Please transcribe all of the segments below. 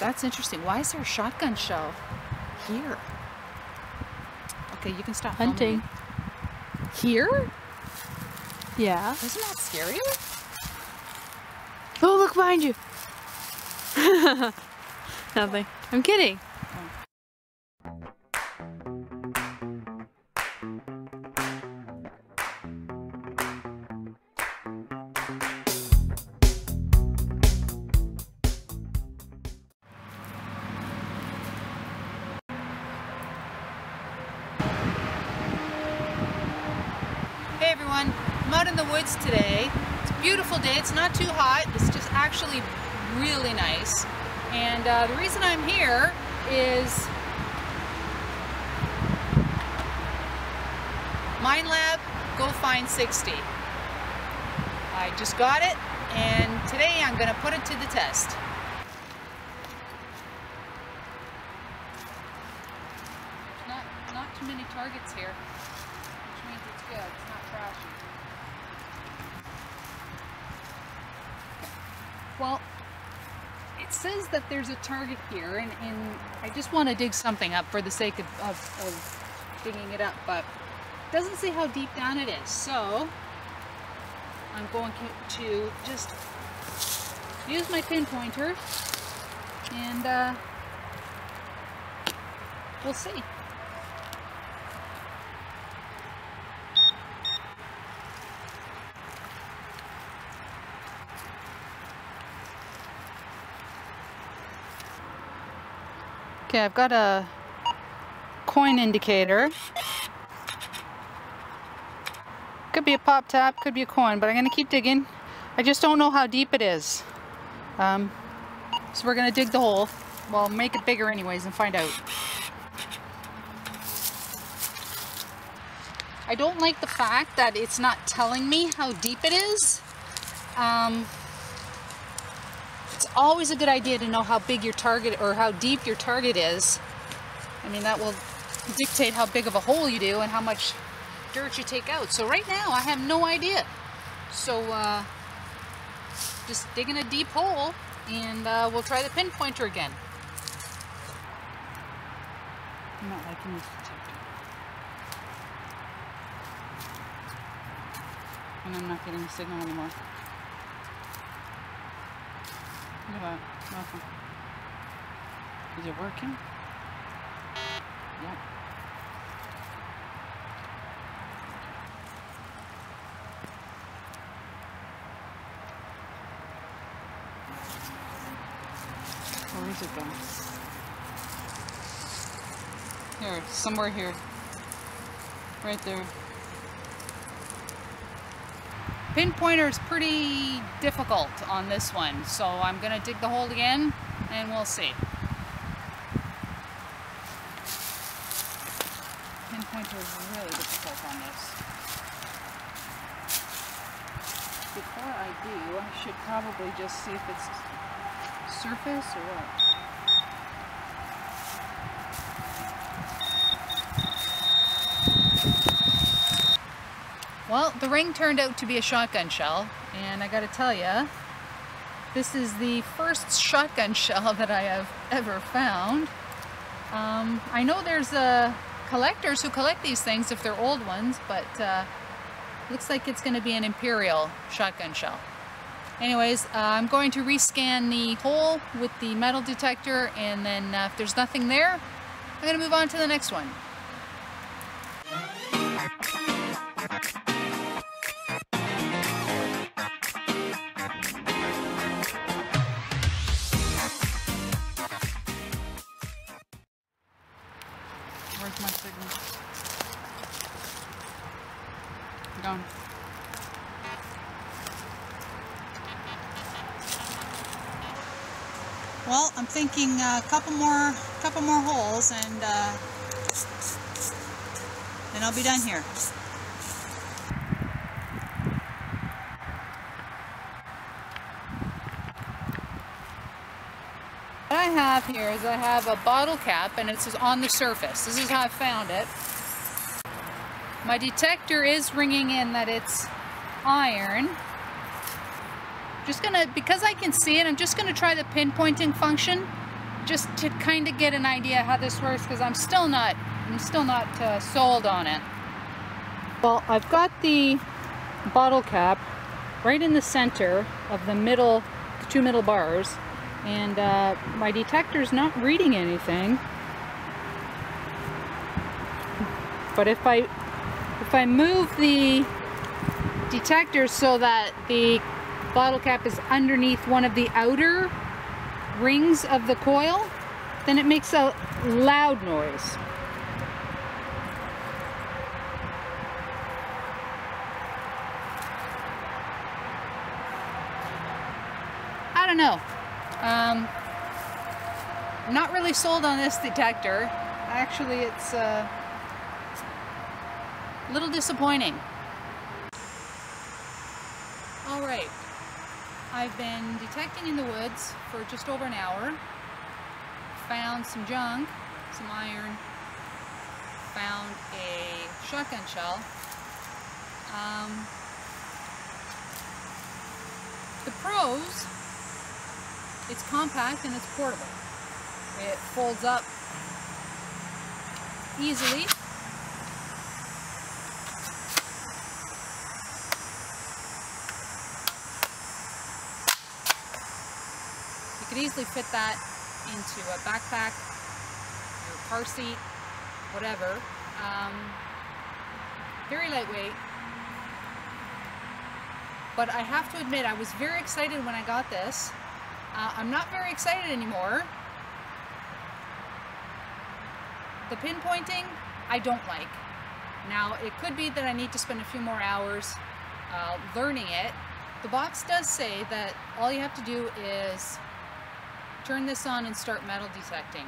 That's interesting. Why is there a shotgun shell here? Okay, you can stop Hunting. filming. Here? Yeah. Isn't that scary? Oh, look behind you. Nothing. I'm kidding. Out in the woods today. It's a beautiful day. It's not too hot. It's just actually really nice. And uh, the reason I'm here is Minelab Go Find 60. I just got it and today I'm going to put it to the test. Not, not too many targets here which means it's good. It's not trashy. Well, it says that there's a target here, and, and I just want to dig something up for the sake of, of, of digging it up, but it doesn't say how deep down it is. So I'm going to just use my pinpointer, and uh, we'll see. Okay, I've got a coin indicator. Could be a pop tap, could be a coin, but I'm gonna keep digging. I just don't know how deep it is. Um, so we're gonna dig the hole. Well, make it bigger anyways and find out. I don't like the fact that it's not telling me how deep it is. Um, always a good idea to know how big your target or how deep your target is. I mean, that will dictate how big of a hole you do and how much dirt you take out. So right now, I have no idea. So, uh, just digging a deep hole and uh, we'll try the pinpointer again. I'm not liking this detector. And I'm not getting a signal anymore. Look at. Nothing. Is it working? Yep. Where is it going? Here, somewhere here. Right there. Pinpointer is pretty difficult on this one, so I'm going to dig the hole again and we'll see. Pinpointer is really difficult on this. Before I do, I should probably just see if it's surface or what. Well, the ring turned out to be a shotgun shell, and I gotta tell you, this is the first shotgun shell that I have ever found. Um, I know there's uh, collectors who collect these things if they're old ones, but uh, looks like it's gonna be an Imperial shotgun shell. Anyways, uh, I'm going to rescan the hole with the metal detector, and then uh, if there's nothing there, I'm gonna move on to the next one. My signal? Gone. Well, I'm thinking a couple more, couple more holes, and uh, then I'll be done here. Have here is I have a bottle cap, and it's on the surface. This is how I found it. My detector is ringing in that it's iron. Just gonna, because I can see it, I'm just gonna try the pinpointing function just to kind of get an idea how this works because I'm still not I'm still not uh, sold on it. Well, I've got the bottle cap right in the center of the middle, the two middle bars, and uh, my detector's not reading anything. But if I if I move the detector so that the bottle cap is underneath one of the outer rings of the coil, then it makes a loud noise. I don't know. Um, not really sold on this detector. Actually, it's uh, a little disappointing. All right, I've been detecting in the woods for just over an hour. Found some junk, some iron, found a shotgun shell. Um, the pros, it's compact and it's portable. It folds up easily. You could easily fit that into a backpack, your car seat, whatever. Um, very lightweight. But I have to admit, I was very excited when I got this. Uh, I'm not very excited anymore. The pinpointing, I don't like. Now, it could be that I need to spend a few more hours uh, learning it. The box does say that all you have to do is turn this on and start metal detecting.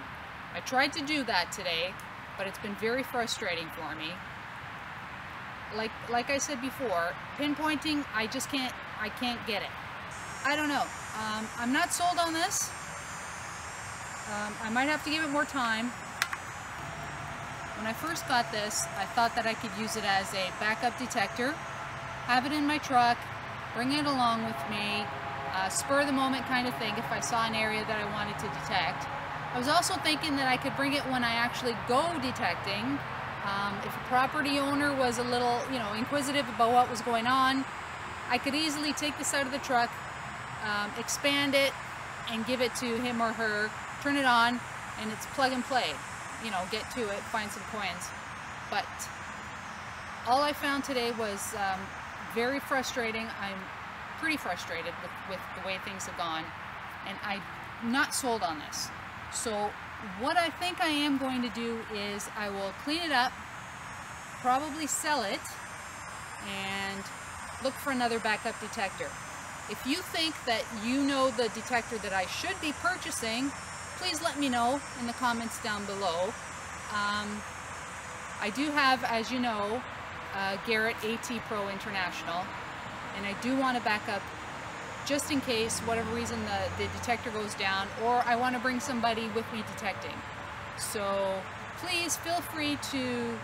I tried to do that today, but it's been very frustrating for me. Like, like I said before, pinpointing, I just can't, I can't get it. I don't know. Um, I'm not sold on this. Um, I might have to give it more time. When I first got this, I thought that I could use it as a backup detector, have it in my truck, bring it along with me, uh, spur the moment kind of thing if I saw an area that I wanted to detect. I was also thinking that I could bring it when I actually go detecting. Um, if a property owner was a little, you know, inquisitive about what was going on, I could easily take this out of the truck, um, expand it, and give it to him or her, turn it on, and it's plug and play. You know, get to it, find some coins. But all I found today was um, very frustrating. I'm pretty frustrated with, with the way things have gone, and I'm not sold on this. So what I think I am going to do is I will clean it up, probably sell it, and look for another backup detector. If you think that you know the detector that I should be purchasing, please let me know in the comments down below. Um, I do have, as you know, uh, Garrett AT Pro International, and I do want to back up just in case, whatever reason the, the detector goes down, or I want to bring somebody with me detecting. So please feel free to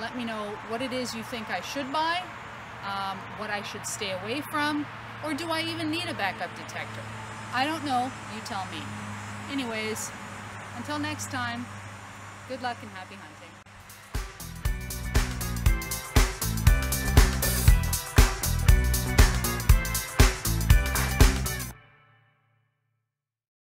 let me know what it is you think I should buy, um, what I should stay away from, or do I even need a backup detector? I don't know, you tell me. Anyways, until next time, good luck and happy hunting.